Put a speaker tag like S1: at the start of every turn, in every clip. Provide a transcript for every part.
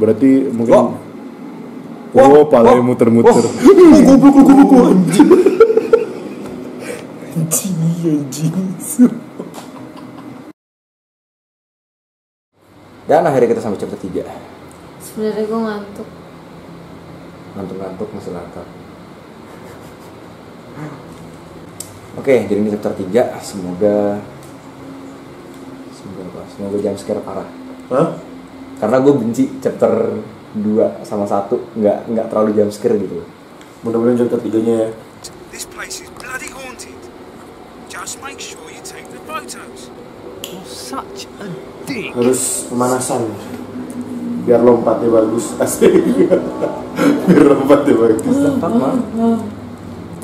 S1: berarti mungkin
S2: Wah.
S1: Oh,
S2: Wah,
S1: palanya
S2: wah,
S1: muter-muter.
S2: wah. Oh, goblok lu, goblok lu, anjing. Anjing, anjing. Dan akhirnya kita sampai chapter 3
S3: Sebenarnya gue ngantuk.
S2: Ngantuk-ngantuk masih ngantuk Oke, jadi ini chapter 3 Semoga Semoga apa? Semoga jam scare parah
S1: Hah?
S2: Karena gue benci chapter 2 sama 1 Nggak, nggak terlalu jam scare gitu
S1: Mudah-mudahan chapter 3-nya ya.
S4: This place is bloody haunted. Just make sure you take the photos.
S5: You're such a dick.
S1: harus pemanasan biar lompatnya bagus asik biar lompatnya bagus
S2: Tempat mah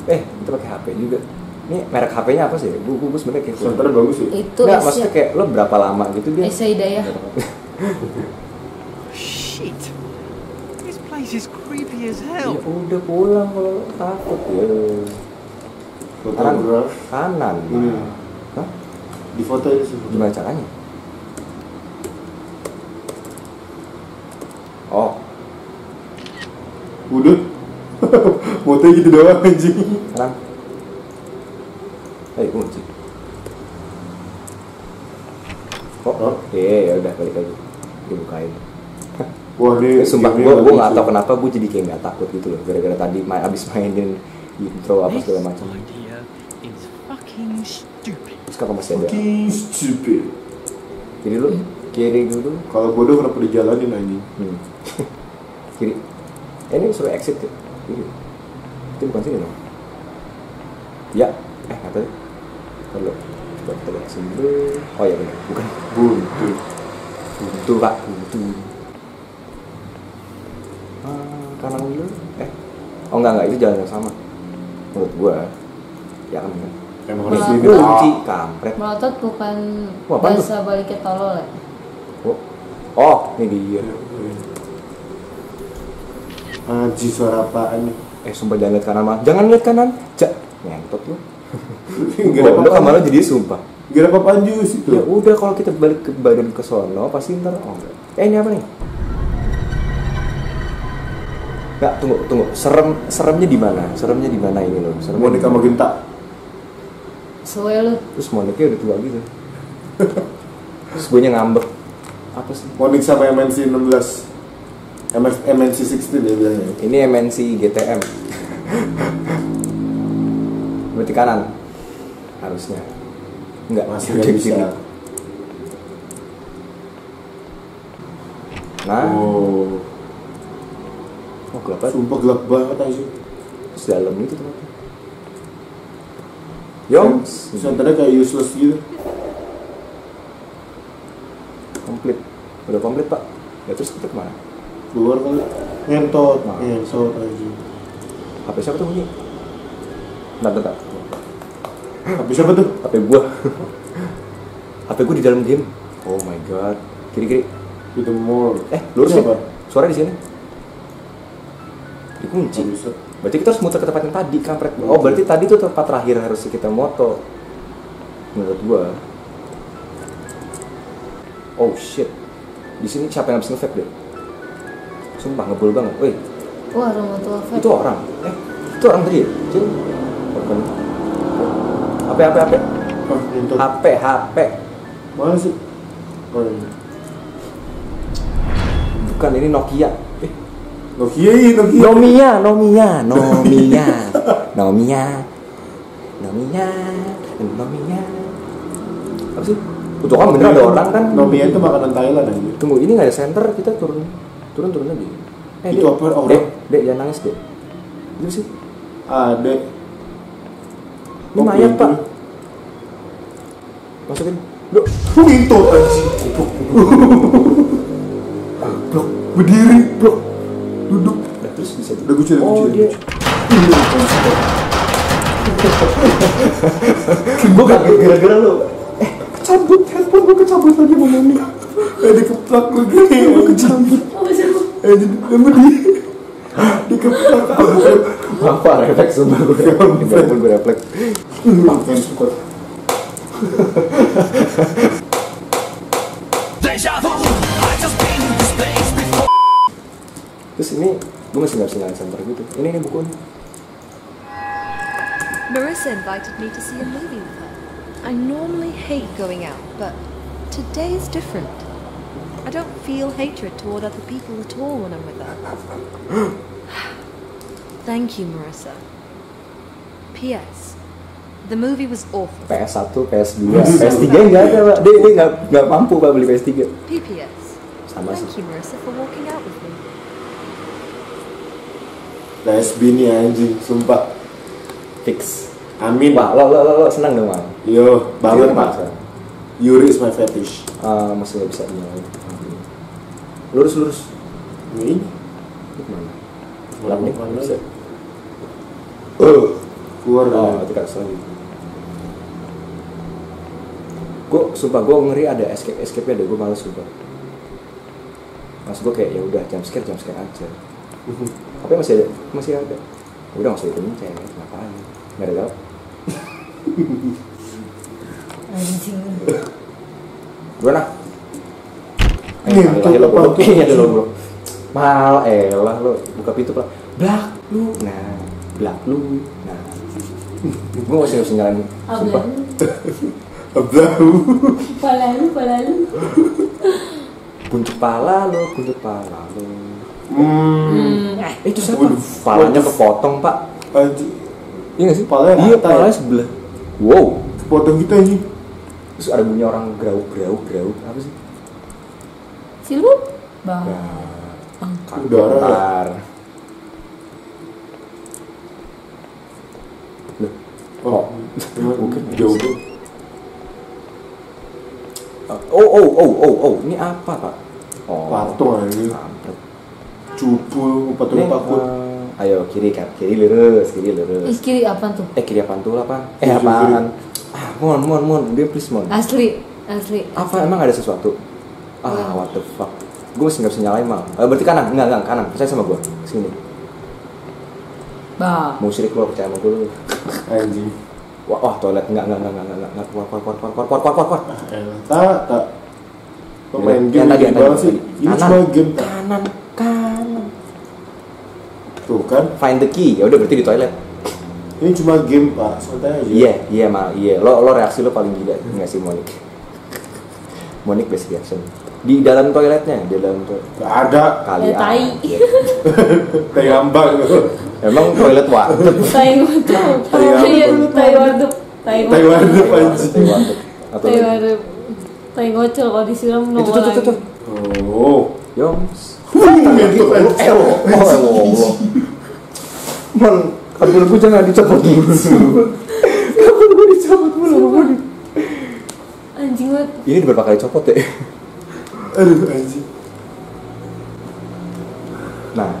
S2: Eh, kita pakai HP juga Ini merek HP-nya apa sih? Gue gue sebenarnya kayak
S1: sebenarnya bagus ya
S3: Itu
S2: Nggak, maksudnya kayak lo berapa lama gitu dia
S3: Esa Hidayah.
S5: Shit. This place is creepy as
S2: Ya
S5: hell.
S2: udah pulang kalau takut ya. Kanan
S1: fotograf
S2: Kanan.
S1: Ini
S2: Hah?
S1: di foto ini sih
S2: Gimana caranya? Oh,
S1: udut. Fotonya gitu doang anjing.
S2: Kanan Eh, kunci Oh,
S1: Oh.
S2: iya ya udah balik lagi. Dibukain
S1: wah ini
S2: Sumpah gue gue nggak tahu kenapa gue jadi kayak nggak takut gitu loh gara-gara tadi main abis mainin intro apa segala macam. terus kenapa masih ada?
S1: Fucking stupid.
S2: Jadi lu kiri dulu.
S1: Kalau bodoh kenapa dijalanin anjing?
S2: Hmm. kiri. Eh, ini suruh exit ya? Kiri. Itu bukan sini dong? Ya. Eh nggak tahu. Perlu coba kita lihat sini dulu. Oh ya benar. Bukan.
S1: Buntu.
S2: Buntu pak buntu Ah, kanan dulu eh oh enggak enggak. Itu jalan yang sama. Menurut gua. Ya kan
S1: emang harus ini
S2: kunci kampret.
S3: Melotot bukan
S2: Wah,
S3: bahasa baliknya tolol ya?
S2: oh, oh ini dia.
S1: Anjing suara apaan nih?
S2: eh sumpah jangan lihat kanan mah jangan lihat kanan. Cak ngentot lu.
S1: Gak ada apa-apa
S2: jadi sumpah.
S1: Gak ada apa-apaan jus itu?
S2: Ya udah kalau kita balik ke badan ke sono pasti ntar oh enggak. Eh ini apa nih Enggak, tunggu, tunggu. Serem, seremnya di mana? Seremnya di mana ini loh? Seremnya
S1: Monica? Magenta
S3: Sesuai lu.
S2: Terus Monica udah tua gitu. Terus gue ngambek. Apa sih?
S1: Monik sama MNC 16 MS, MNC 16 dia bilangnya
S2: Ini MNC GTM. Berarti kanan. Harusnya. Enggak,
S1: Masih
S2: udah
S1: gak
S2: di sini.
S1: bisa
S2: Nah,
S1: oh
S2: gelap banget.
S1: Sumpah gelap banget anjing
S2: Terus dalam itu tempatnya. Yongs,
S1: Senternya kayak useless gitu
S2: komplit. Udah komplit pak. Ya terus kita ke mana?
S1: Keluar kali Ngentot
S2: Nah.
S1: Ngentot anjing
S2: HP siapa tuh bunyi? Bentar, bentar.
S1: Tapi siapa tuh?
S2: HP gua. HP gua di dalam game. Oh my god. Kiri kiri.
S1: Itu mall
S2: Eh, lurus
S1: Siapa?
S2: ya? Suara di sini. Dikunci. Berarti kita harus muter ke tempat yang tadi, kampret. Oh, berarti tadi tuh tempat terakhir harus kita moto. Menurut gua. Oh shit. Di sini siapa yang habis nge-vape deh? Sumpah ngebul banget. Woi,
S3: Wah, rumah tua Feb.
S2: itu orang. Eh, itu orang tadi ya? Cil. Bukan. HP.
S1: Ah, ngentot
S2: HP, HP.
S1: Mana sih? Oh iya
S2: Bukan, ini Nokia.
S1: Nokia Nokia
S2: Nomia, Nomia, Nomia, Nomia, Nomia, Nomia. Apa sih? Itu kan bener ada orang kan?
S1: Nomia itu makanan Thailand aja
S2: Tunggu, ini nggak ada center, kita turun, turun turun lagi. Eh,
S1: Itu
S2: Dek.
S1: apa, orang?
S2: Dek, dek jangan nangis dek. Itu sih,
S1: Ada
S2: ini
S1: Oh,
S2: mayat pak. Masukin. Loh,
S1: Pintu anjing Blok Berdiri Blok Duduk.
S2: Nah, terus bisa
S1: Udah gue cari
S2: Oh,
S1: gue
S2: dia. Gue kaget gara-gara lu.
S1: Kecabut handphone gue kecabut lagi mau mami Eh dikeplak lagi Gue kecabut. Eh jadi emang di Dikeplak Bukan
S2: Apa refleks sumpah gue. Pun gue refleks. Terus ini gue masih nggak bisa nyalain center gitu ini ini buku
S6: Marissa invited me to see a movie with her. I normally hate going out, but today is different. I don't feel hatred toward other people at all when I'm with her. Thank you, Marissa. P.S. The movie was awful.
S2: PS1 PS2 PS3 nggak ada pak dia dia nggak nggak mampu pak beli PS3
S6: P.P.S.
S2: sama
S6: Thank you, Marissa, for walking out with me.
S1: Lesbi nih anjing sumpah
S2: fix
S1: amin
S2: Wah, lo, lo, lo, lo senang dong, Mang?
S1: yo banget pak Yuri is my fetish
S2: Ah, masih nggak bisa nyalain. Lurus, lurus.
S1: ini
S2: Ini ke mana?
S1: Gelap nih, mana
S2: bisa.
S1: keluar
S2: Oh,
S1: dari
S2: itu kan lagi. Gue, sumpah gue ngeri ada escape escape ada gue males sumpah. Mas gue kayak ya udah jam scare jam scare aja. Tapi masih ada, masih ada. Udah nggak usah dikenceng, ngapain? Nggak ada gelap.
S3: Anjing.
S2: Gue nah. Eh,
S1: Nih,
S2: lah,
S1: tuh,
S2: lo? Ini ada lo, bro. Mal, elah lo buka pintu pelan. Blak lu, nah, blak lu, nah. Gue masih harus nyalain, sumpah.
S1: Ablahu
S3: Kepala lu, kepala lu.
S2: Buntut pala lo, buntut pala lo.
S1: Hmm
S2: Eh, itu siapa?
S1: Waduh,
S2: Palanya kepotong, Pak.
S1: anjing
S2: Iya gak sih?
S1: Palanya
S2: iya,
S1: ya?
S2: palanya sebelah. Wow.
S1: potong kita anjing
S2: Terus ada bunyi orang grauk, grauk, grauk. Apa sih?
S3: Silup. Bang.
S2: Nah,
S1: Udara ya?
S2: Loh,
S1: oh
S2: Bukan.
S1: jauh tuh
S2: Oh, oh, oh, oh, oh, ini apa, Pak? Oh,
S1: patung anjing
S2: kampret.
S1: Cupu patung takut
S2: eh, ayo kiri kan, kiri lurus, kiri
S3: Ih,
S2: lurus.
S3: kiri apa tuh?
S2: Eh kiri apaan tuh apaan? Eh apaan? Ah, mon, mon, mon, dia please mon.
S3: Asli, asli.
S2: Apa emang ada sesuatu? Ah, what the fuck? Gue masih nggak bisa nyalain mal. Eh, berarti kanan, enggak, enggak, kanan. Percaya sama gue. Sini.
S3: Bang.
S2: Mau sirik lo percaya sama gue lu.
S1: anjing
S2: Wah, wah, toilet enggak, enggak, enggak, enggak, enggak, enggak, keluar, keluar, keluar, keluar, keluar, keluar, keluar, keluar.
S1: ah elah tak tak Kok main
S2: Yang
S1: game
S2: tadi,
S1: gitu
S2: yang
S1: banget
S2: tadi,
S1: sih
S2: tadi.
S1: ini
S2: Kanan.
S1: cuma game tak
S2: Kanan, kanan.
S1: Tuh kan
S2: Find the key. Ya udah berarti di toilet.
S1: ini cuma game pak santai aja
S2: Iya, iya mal, iya. Lo lo reaksi lo paling gila nggak sih Monik? Monik best reaction. Di dalam toiletnya, di dalam toilet.
S1: Gak ada
S2: Kali
S3: Eh, tai.
S1: tai ngambang
S2: Emang toilet waduk.
S3: Tai waduk.
S1: Tai
S3: Iya,
S1: waduk.
S3: tai waduk. Tai
S1: tai waduk
S2: Tai waduk. Atau
S3: Tai waduk. Tai ngocol kalau disiram
S2: itu
S3: nongol
S2: tuh tuh
S3: lagi.
S2: tuh.
S1: oh
S2: Yoms. Mon, kabel gue jangan dicopot dulu. kabel gue dicopot dulu sama.
S3: Anjing banget.
S2: Ini berapa kali copot ya?
S1: aduh anjing
S2: Nah,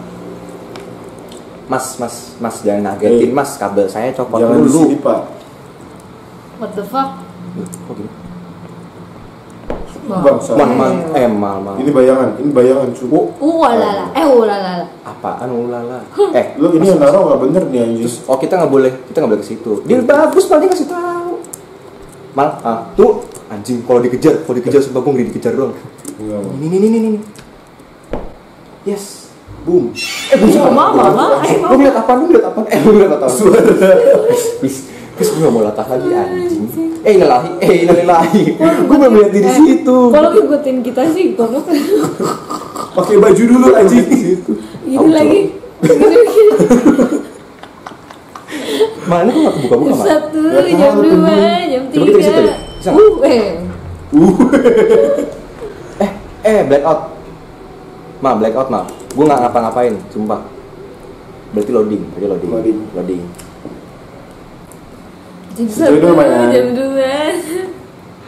S2: Mas, mas, mas jangan ngagetin
S1: Eh.
S2: mas kabel saya copot
S1: jangan di
S2: dulu.
S1: sini pak
S3: What the fuck?
S2: Kok gini?
S3: Bang.
S1: bangsa
S2: Man, man, eh mal, mal.
S1: ini bayangan ini bayangan cukup
S3: Uh, walala. Eh, walala.
S2: Apaan ulala? Eh,
S1: lo ini yang naruh gak bener nih anjing
S2: terus oh kita nggak boleh, kita nggak boleh ke situ. Dia bagus, paling kasih tahu. Mal, ah, tuh anjing kalau dikejar, kalau dikejar sumpah gue nggak dikejar doang.
S1: Bang.
S2: Ini, ini, ini, ini. Yes, boom. Eh, boom.
S3: Mama, mama, eh,
S2: Lu ngeliat apa? Lu ngeliat apa? Eh, lu ngeliat apa? Please, please gue gak mau latah lagi anjing. Eh, inalahi, eh, inalilahi. Gue belum lihat di
S3: Eh,
S2: situ.
S3: Kalau ngikutin kita sih, goblok.
S1: pakai baju dulu anjing
S3: Gitu lagi.
S2: Mana kok nggak kebuka-buka mal?
S3: Satu,
S1: Ya,
S3: jam dua, jam
S2: Coba kita ke situ
S3: tiga.
S2: nggak?
S3: Uh, eh.
S2: Eh, eh, blackout. Ma, blackout ma. Gue nggak ngapa-ngapain, sumpah. Berarti loading, berarti loading.
S1: Loading.
S2: loading.
S3: Jam
S1: Sudah
S3: satu,
S1: dulu, Mayan.
S3: jam dua.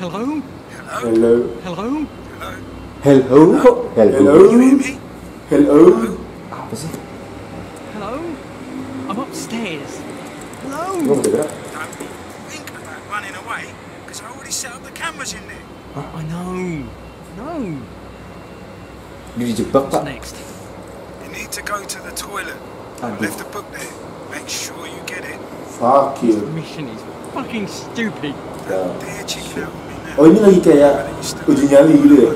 S5: Hello?
S1: hello
S5: Hello?
S2: Hello, kok? Hello.
S1: Hello.
S4: You hear me?
S1: hello
S2: Apa sih?
S5: Hello? I'm upstairs.
S2: Gue
S5: Hello?
S2: mau gerak.
S4: Don't be thinking about running away, because I already set up the cameras in there.
S5: I know. No.
S2: Dia dijebak
S5: What's
S2: pak.
S5: next?
S4: You need to go to the toilet. I left the book there. Make sure you get it.
S1: fuck you
S5: Mission is fucking stupid.
S1: Oh ini lagi kayak uji nyali gitu ya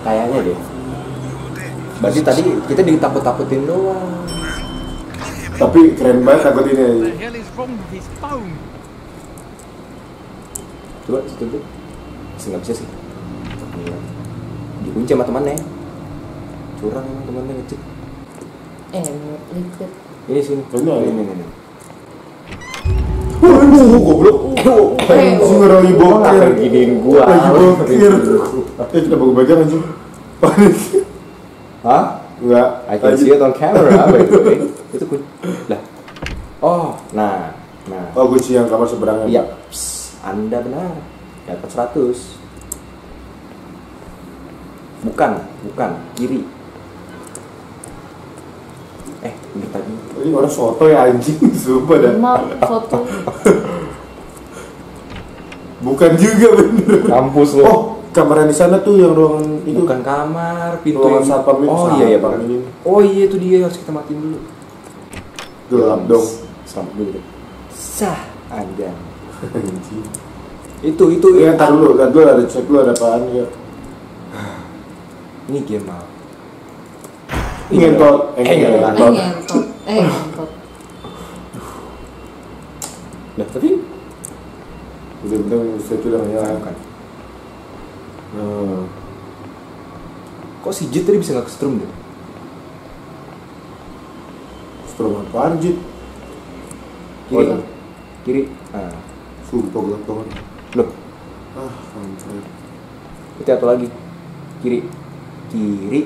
S2: Kayaknya deh. Berarti tadi kita ditakut-takutin doang.
S1: Tapi keren banget takut ini
S5: What
S1: aja.
S5: the hell is wrong with his phone?
S2: Coba situ tuh. Masih nggak bisa sih. Iya. Dikunci sama temannya. Curang emang temannya ngecek.
S3: Eh, liquid.
S2: Ini sini.
S1: Ini,
S2: ini, ini.
S1: Waduh, goblok. Anjing bokir.
S2: Ngapain giniin gua?
S1: Bokir. Eh, kita bagus anjing.
S2: Hah?
S1: Enggak.
S2: I can see camera. Itu kun. Lah. Oh, nah.
S1: Oh, kunci yang kamar seberangnya.
S2: Iya, Anda benar. Dapat 100. Bukan, bukan, kiri. Eh, ini tadi.
S1: Ini orang soto ya anjing, sumpah dah.
S3: Mal foto.
S1: Bukan juga bener.
S2: Kampus
S1: Oh, kamar yang di sana tuh yang ruangan itu.
S2: bukan kamar, pintu
S1: Ruangan
S2: yang
S1: satpam itu.
S2: Oh iya iya bang.
S1: ini.
S2: Oh iya itu dia harus kita matiin dulu.
S1: Gelap dong.
S2: Selamat dulu. Sah.
S1: Anjing.
S2: Itu itu
S1: Iya, ntar dulu, ntar dulu ada cek dulu ada apaan ya.
S2: Ini game mal.
S1: Ngentot, eh,
S2: Eh,
S3: Eh,
S1: ngentot.
S3: ngentot. Eh, ngentot.
S2: Nah, tapi
S1: udah nyala.
S2: bukan.
S1: Hmm.
S2: Kok si Jit tadi bisa nggak ke-strum deh?
S1: Strom apaan, Jit?
S2: Kiri.
S1: Oh,
S2: Kiri. Nah,
S1: Sumpah gelap banget.
S2: loh,
S1: Ah, kampret.
S2: itu satu lagi. Kiri. Kiri.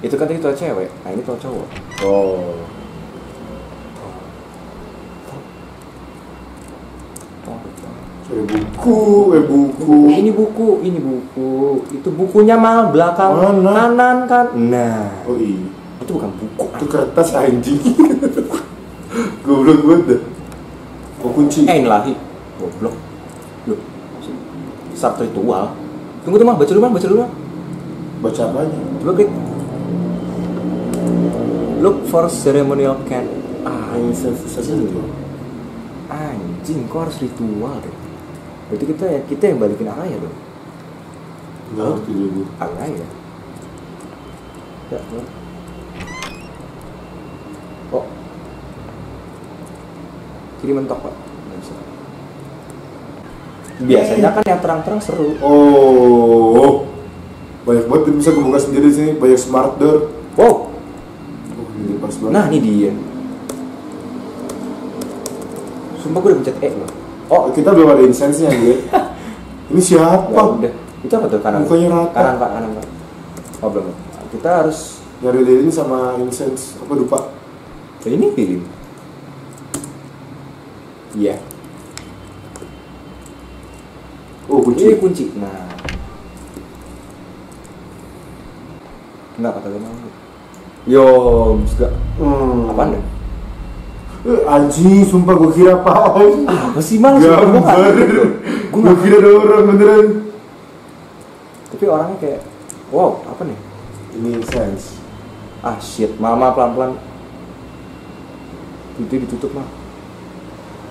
S2: Itu kan tadi tuh cewek. Nah, ini tuh cowok.
S1: Oh.
S2: Oh,
S1: Cari buku, eh buku.
S2: Eh, ini buku, ini buku. Itu bukunya mal belakang
S1: Mana?
S2: kanan kan. Nah,
S1: Oh iya.
S2: itu bukan buku.
S1: Itu kertas anjing. Goblok banget dah. Oh kunci.
S2: Eh, ini lagi. Goblok. Loh. Start ritual. Tunggu tuh, Mal. Baca dulu, Mal. Baca dulu, Mal.
S1: Baca apanya?
S2: Coba klik. Look for ceremonial cat. Ah,
S1: susah itu.
S2: anjing, kok harus ritual deh. Berarti kita ya kita yang balikin Araya dong.
S1: Enggak ngerti bu.
S2: Araya. Ya, ya. Oh. Kiri mentok, Pak. Nggak bisa. Biasanya kan yang terang-terang seru.
S1: Oh. Banyak banget yang bisa kebuka sendiri di sini. Banyak smart door.
S2: Wow. Nah, ini dia. Sumpah gue udah pencet E loh.
S1: Oh, kita belum ada insensinya dia. Ini
S2: Ya
S1: siapa?
S2: udah. Itu apa tuh kanan?
S1: Mukanya rata.
S2: Kanan pak, kanan pak. Oh belum. Kita harus.
S1: Nyari lilin sama insens apa lupa?
S2: Ya, ini pilih. Iya.
S1: Oh kunci.
S2: Ini kunci. Nah. Enggak kata gue mau. Yo, enggak.
S1: Hmm.
S2: Apaan deh?
S1: Eh, anjing, sumpah gue kira paus.
S2: Apa sih mal? Sumpah gue ngerti. Gue
S1: kira ada orang beneran.
S2: Tapi orangnya kayak, wow, apa nih?
S1: Ini insens.
S2: Ah shit, mama pelan pelan. Pintu ditutup mah.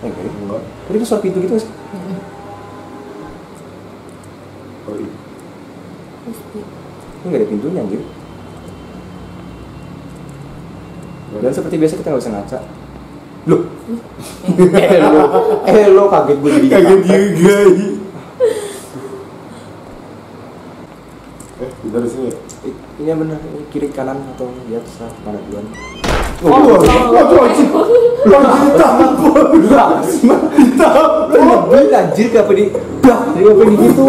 S2: Eh, enggak deh.
S1: Enggak.
S2: Tadi itu suara pintu gitu sih?
S1: Oh iya.
S2: Ini nggak ada pintunya anjir. Dan seperti biasa kita nggak bisa ngaca. Loh, eh lo, eh lo kaget gue jadi
S1: Kaget juga. Eh, kita di sini.
S2: I- Ini yang benar, ini kiri kanan atau di atas mana duluan?
S1: Oh, wah, wah, anjing. Anjing ditampol.
S2: Lo lebih anjir kenapa di, dah, kenapa di gitu?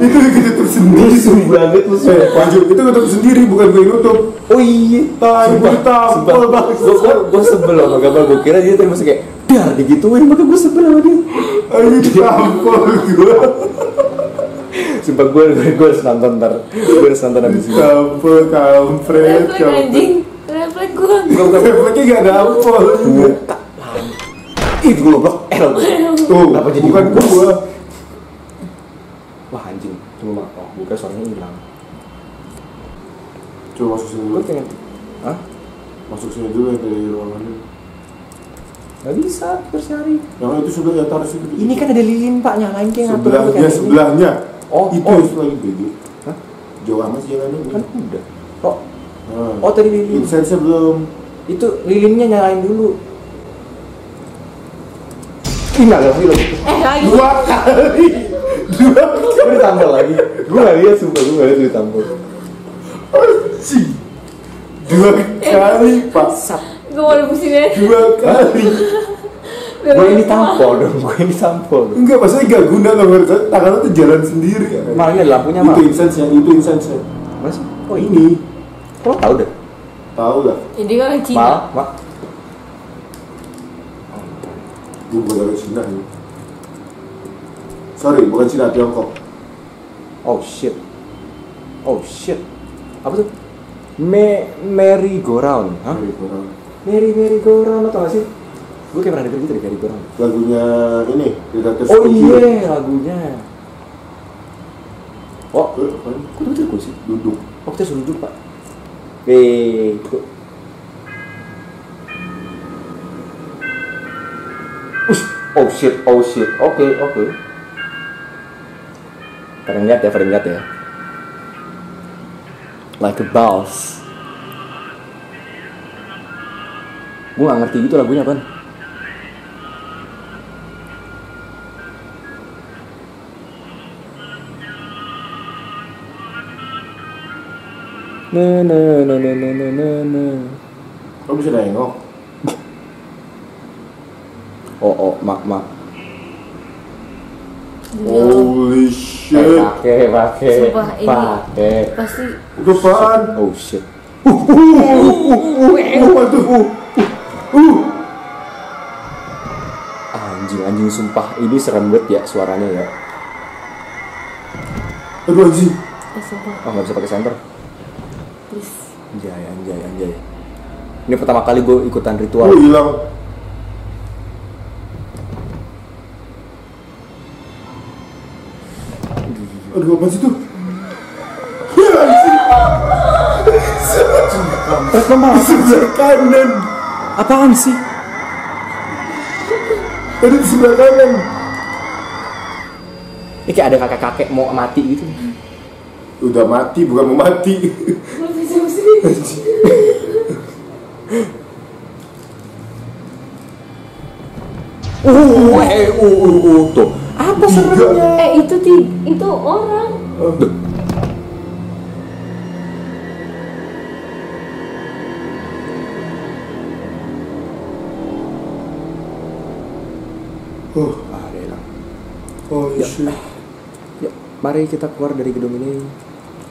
S1: Itu ditutup sendiri.
S2: Musuh banget musuh.
S1: Eh, Panju, itu nutup sendiri, bukan gue yang nutup.
S2: Oh iya,
S1: Tai, gue banget.
S2: Gue gue gue sebel sama gambar gue kira dia tadi masih kayak dar digituin, makanya gue sebel sama dia.
S1: Anjing ditampol gue.
S2: Sumpah gue gue gue harus nonton ntar, gue harus nonton abis ini.
S1: Tampol, kampret, kampret.
S2: Gue
S1: Refleksnya gak dampol.
S2: buka. Ih, gue goblok. L.
S1: Tuh,
S2: Kenapa jadi
S1: bukan gua.
S2: Wah anjing, cuma oh, buka suaranya hilang.
S1: Coba masuk sini dulu.
S2: Gue pengen, hah?
S1: Masuk sini dulu ya dari ruangan ini.
S2: Gak bisa, terus nyari.
S1: Yang itu sudah ya taruh situ.
S2: Ini kan ada lilin pak, nyalain kayak
S1: sebelahnya, sebelahnya.
S2: Oh,
S1: itu
S2: oh.
S1: itu lagi BG.
S2: Hah?
S1: Jauh amat jalannya.
S2: Kan udah.
S1: Nah,
S2: Oh tadi lilin.
S1: insense belum.
S2: Itu lilinnya nyalain dulu. Ih nggak loh.
S3: Eh lagi.
S1: Dua kali. Dua
S2: Gue ditambah lagi. Gue nggak lihat sumpah gue nggak lihat ditambah.
S1: kali. Dua kali, Pak.
S3: Gue mau lebusin ya.
S1: Dua kali.
S2: Gue ini tampol dong. Gue ini tampol.
S1: Enggak, maksudnya enggak guna loh menurut saya. Tangan tuh jalan sendiri.
S2: Ini ada lampunya mal.
S1: Itu insense itu insense
S2: Mas,
S1: Oh ini,
S2: lo tahu deh?
S1: tahu lah.
S3: Ini kan orang Cina.
S2: Mal, mak.
S1: Gue bukan dari Cina ini. Sorry, bukan Cina, Tiongkok.
S2: Oh shit. Oh shit. Apa tuh? Me merry go round. Hah?
S1: Sorry, kurang.
S2: Merry merry go round lo tau gak sih? Gue kayak pernah denger gitu deh merry go round.
S1: Lagunya ini, Predator
S2: Oh iya lagunya. Oh,
S1: Eh,
S2: kok gue sih?
S1: Duduk.
S2: Oh kita suruh duduk pak. Ush, oh shit, oh shit. Oke, oke. Pada lihat ya, lihat ya. Like a boss. Gue gak ngerti gitu lagunya kan. Na na na na na na na na.
S1: Lo bisa nengok.
S2: Oh oh mak mak.
S1: Holy
S2: Eh,
S1: shit.
S2: pakai pakai
S3: Sumpah, ini-
S2: pakai.
S3: Pasti.
S1: Apaan?
S2: Oh shit.
S1: Apa tuh? Uh.
S2: Anjing anjing sumpah ini serem banget ya suaranya ya.
S1: Aduh anjing.
S3: Eh.
S2: Oh nggak bisa pakai center.
S3: Please.
S2: Anjay anjay anjay. Ini pertama kali gue ikutan
S1: Oh
S2: ritual.
S1: hilang. Aduh apa sih tuh? Sebelah kanan.
S2: apaan sih?
S1: Tadi di sebelah kanan.
S2: Ini kayak ada kakek-kakek mau mati gitu.
S1: Udah mati bukan mau mati.
S3: Sih.
S2: Uh, eh, uh, uh, uh, tuh. Apa seremnya?
S3: Eh itu ti itu orang.
S1: Oh,
S2: Ah, dia hilang.
S1: holy
S2: Ya. Yuk, mari kita keluar dari gedung ini.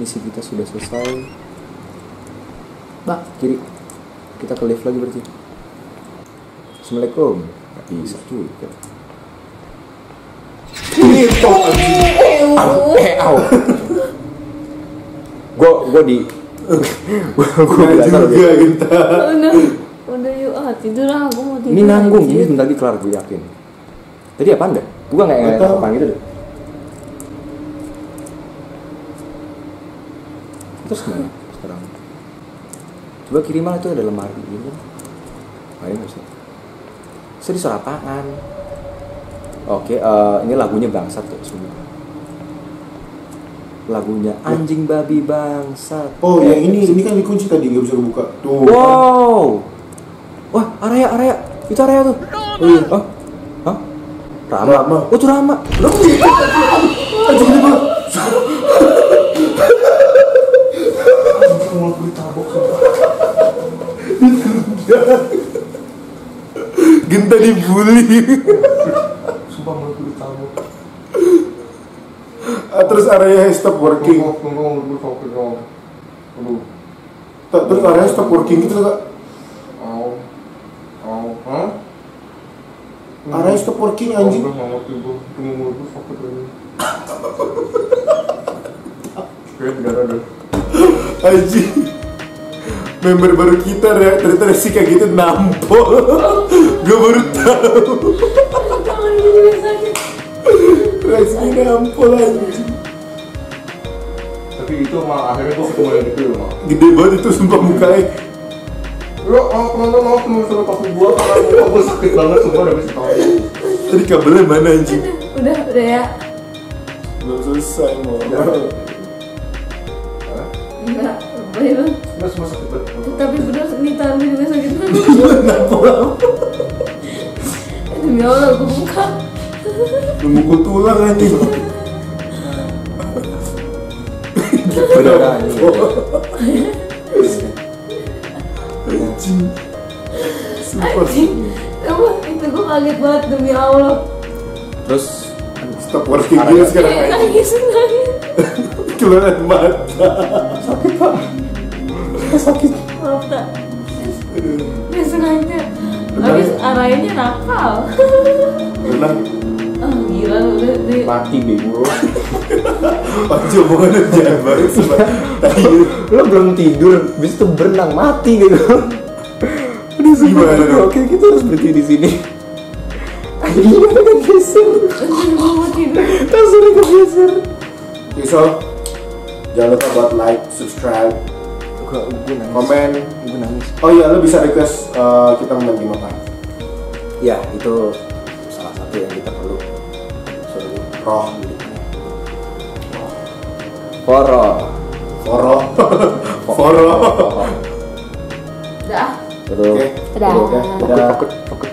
S2: Misi kita sudah selesai. Bah, kiri. Kita ke lift lagi berarti. Assalamualaikum. Gak bisa juga.
S1: Itu
S2: eh, au. Gue, gue di, gue, gue
S1: Nggak
S2: biasa
S1: juga
S2: gitu.
S3: Udah. Udah yuk ah tidur lah aku mau tidur.
S2: Ini nanggung, ini bentar lagi kelar gue yakin. Tadi apaan deh? Gue nggak
S1: tahu.
S2: apaan gitu deh. Terus gimana Coba kiriman itu ada lemari ini kan? Nggak sih? Serius apaan? Oke, eh, ini lagunya bangsat tuh semua. Lagunya anjing babi bangsat.
S1: Oh,
S2: Eh,
S1: yang ini ini kan dikunci tadi nggak bisa kebuka. Tuh.
S2: Wow. Wah, Arya, Arya. Itu Arya tuh. Oh iya. Oh. Hah? Rama.
S1: Rama.
S2: Oh, itu Rama.
S1: Lo Anjing Genta dibully.
S7: Sumpah mulut gue ditabok.
S1: Ah, Terus area stop working. Tak, Terus area stop working gitu kak.
S7: Au. Au. Hah?
S1: Area stop working
S7: Oh,
S1: anjing.
S7: udah nggak ngerti gue. Tunggu mulut gue sakit tidak ada deh.
S1: Anjing. Member baru kita ya, ternyata si kayak gitu nampol. Gue baru tahu. Resi nampol anjing.
S7: Tapi itu mah akhirnya gue ketemu yang itu mah.
S1: Gede banget itu sumpah mukanya.
S7: Ya, mau teman-teman mau teman suruh kaki gue karena gue sakit banget semua udah bisa tahu.
S1: Tadi kabelnya mana anjing?
S3: Udah udah ya.
S1: Belum selesai mau.
S3: Enggak. Apa itu? Tapi bener nih taruh juga sakit banget. Demi Allah gue buka.
S1: Memukul tulang
S2: ini.
S1: Anjing.
S3: Anjing. Itu gue kaget banget demi Allah.
S2: Terus
S1: Stop working gila sekarang
S3: Kayak
S1: anjing.
S3: nangis nangis.
S1: Keluaran mata. Sakit pak. Sakit.
S3: Maaf tak. Dia sengaja. Habis arahnya nakal.
S1: Tenang.
S3: Ah gila lu udah di
S2: mati bego.
S1: Anjing omongannya jahat banget. Tadi
S2: Lo belum tidur, bis itu berenang mati gitu. Aduh,
S1: Gimana dong?
S2: Oke, kita harus berhenti di sini. Gimana kan geser? Langsung kegeser.
S1: Oke, so jangan lupa buat like, subscribe,
S2: Gua, gua nangis.
S1: komen.
S2: Gua nangis.
S1: Oh iya, lo bisa request uh, kita game apa?
S2: Ya, itu salah satu yang kita perlu. Suruh
S1: Roh,
S2: horor.
S1: Foro, Foro.
S3: Dah.
S2: Terus. Fokus, fokus, fokus.